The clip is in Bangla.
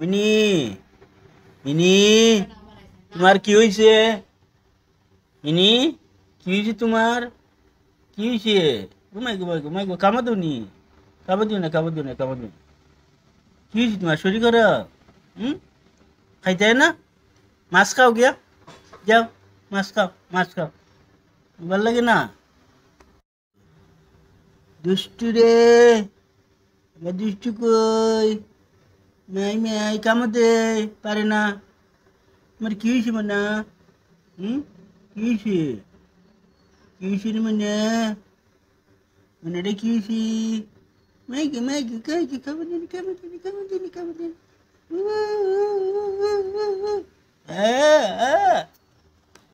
মিনি মিনি, তোমার কি হয়েছে মিনি, কি হয়েছে তোমার? কি হয়েছে ঘুমাই ঘুমাই ঘুমাই কামা দুনি কামা দিও না কামা দিও না কামা দিও। কি হয়েছে তোমার? শরীর খারাপ? হুম? খাইতে না? মাছ খাও গিয়া। যাও, মাছ খাও মাছ খাও। ভালো লাগে না? দুষ্টু রে দুষ্টু কই? নাই নাই কামতে পারে না তোমার কি হয়েছে মানে হুম কি হয়েছে কি হয়েছে রে মানে মানে রে কি হয়েছে মাইকে মাইকে কাইকে খাবার দিন খাবার দিন খাবার দিন খাবার দিন আ আ